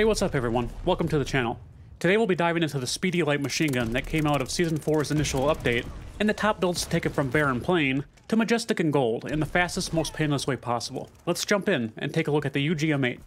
Hey, what's up everyone? Welcome to the channel. Today we'll be diving into the Speedy Light machine gun that came out of Season 4's initial update, and the top builds to take it from barren plain to majestic and gold in the fastest, most painless way possible. Let's jump in and take a look at the UGM8.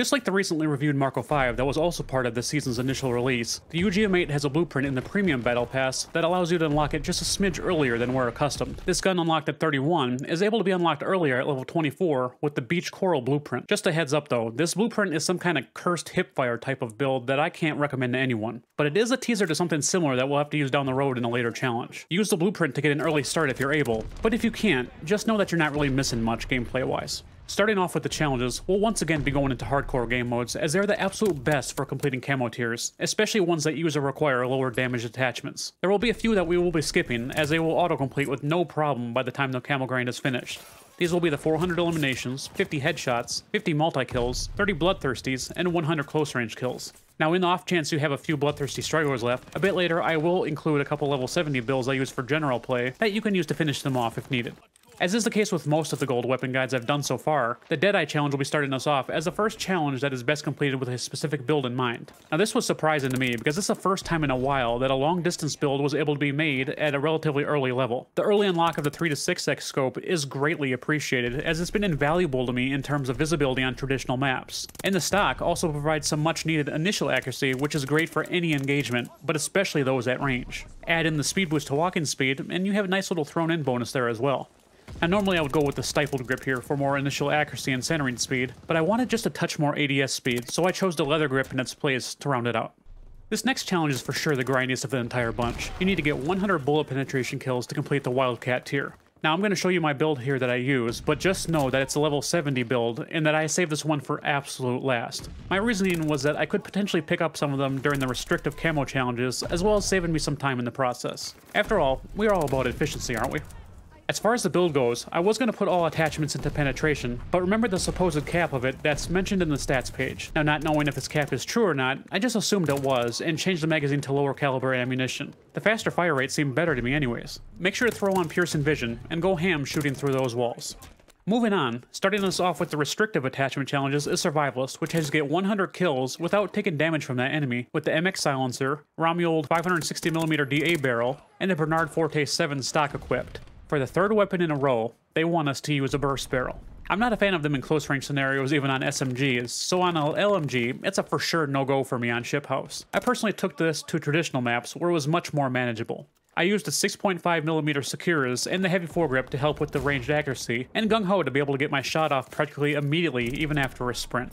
Just like the recently reviewed Marco 5 that was also part of the season's initial release, the UGM8 has a blueprint in the Premium Battle Pass that allows you to unlock it just a smidge earlier than we're accustomed. This gun unlocked at 31 is able to be unlocked earlier at level 24 with the Beach Coral blueprint. Just a heads up though, this blueprint is some kind of cursed hipfire type of build that I can't recommend to anyone, but it is a teaser to something similar that we'll have to use down the road in a later challenge. Use the blueprint to get an early start if you're able, but if you can't, just know that you're not really missing much gameplay wise. Starting off with the challenges, we'll once again be going into hardcore game modes as they're the absolute best for completing camo tiers, especially ones that use or require lower damage attachments. There will be a few that we will be skipping as they will autocomplete with no problem by the time the camo grind is finished. These will be the 400 eliminations, 50 headshots, 50 multi-kills, 30 bloodthirsties, and 100 close range kills. Now in the off chance you have a few bloodthirsty stragglers left, a bit later I will include a couple level 70 builds I use for general play that you can use to finish them off if needed. As is the case with most of the gold weapon guides I've done so far, the Deadeye challenge will be starting us off as the first challenge that is best completed with a specific build in mind. Now this was surprising to me because is the first time in a while that a long distance build was able to be made at a relatively early level. The early unlock of the 3 to 6x scope is greatly appreciated as it's been invaluable to me in terms of visibility on traditional maps. And the stock also provides some much needed initial accuracy which is great for any engagement, but especially those at range. Add in the speed boost to walking speed and you have a nice little thrown in bonus there as well. And normally I would go with the stippled grip here for more initial accuracy and centering speed, but I wanted just a touch more ADS speed, so I chose the leather grip in its place to round it out. This next challenge is for sure the grindiest of the entire bunch. You need to get 100 bullet penetration kills to complete the Wildcat tier. Now I'm going to show you my build here that I use, but just know that it's a level 70 build, and that I saved this one for absolute last. My reasoning was that I could potentially pick up some of them during the restrictive camo challenges, as well as saving me some time in the process. After all, we're all about efficiency, aren't we? As far as the build goes, I was going to put all attachments into penetration, but remember the supposed cap of it that's mentioned in the stats page. Now not knowing if this cap is true or not, I just assumed it was, and changed the magazine to lower caliber ammunition. The faster fire rate seemed better to me anyways. Make sure to throw on piercing vision, and go ham shooting through those walls. Moving on, starting us off with the restrictive attachment challenges is Survivalist, which has to get 100 kills without taking damage from that enemy, with the MX Silencer, Romuald 560mm DA barrel, and the Bernard Forte 7 stock equipped. For the third weapon in a row, they want us to use a burst barrel. I'm not a fan of them in close range scenarios even on SMGs, so on a LMG, it's a for sure no-go for me on Ship Haus. I personally took this to traditional maps where it was much more manageable. I used a 6.5mm Securas and the heavy foregrip to help with the ranged accuracy, and Gung Ho to be able to get my shot off practically immediately even after a sprint.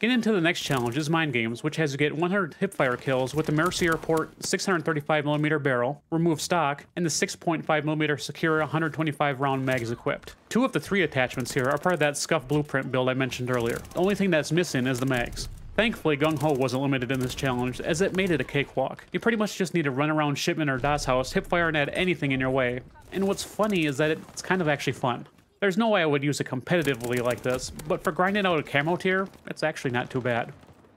Getting into the next challenge is Mind Games, which has you get 100 hipfire kills with the Mercier Port 635mm barrel, remove stock, and the 6.5mm Secure 125 round mags equipped. Two of the three attachments here are part of that Scuff blueprint build I mentioned earlier. The only thing that's missing is the mags. Thankfully, Gung Ho wasn't limited in this challenge, as it made it a cakewalk. You pretty much just need to run around Shipment or Das Haus, hipfire and add anything in your way. And what's funny is that it's kind of actually fun. There's no way I would use it competitively like this, but for grinding out a camo tier, it's actually not too bad.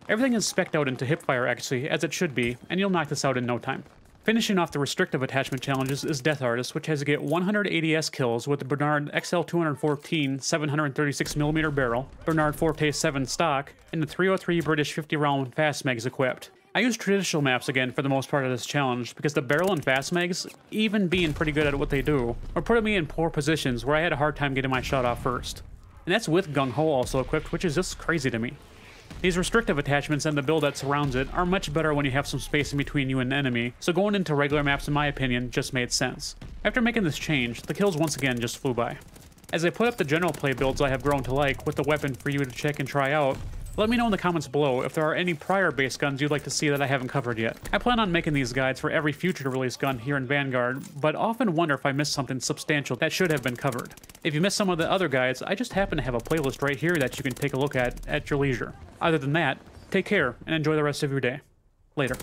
Everything is specced out into hipfire actually, as it should be, and you'll knock this out in no time. Finishing off the restrictive attachment challenges is Death Artist, which has to get 100 ADS kills with the Bernard XL214 736mm barrel, Bernard Forte 7 stock, and the 303 British 50 round fast mags equipped. I use traditional maps again for the most part of this challenge, because the barrel and fast mags, even being pretty good at what they do, were putting me in poor positions where I had a hard time getting my shot off first. And that's with Gung Ho also equipped, which is just crazy to me. These restrictive attachments and the build that surrounds it are much better when you have some space in between you and the enemy, so going into regular maps in my opinion just made sense. After making this change, the kills once again just flew by. As I put up the general play builds I have grown to like with the weapon for you to check and try out, let me know in the comments below if there are any prior base guns you'd like to see that I haven't covered yet. I plan on making these guides for every future release gun here in Vanguard, but often wonder if I missed something substantial that should have been covered. If you missed some of the other guides, I just happen to have a playlist right here that you can take a look at at your leisure. Other than that, take care and enjoy the rest of your day. Later.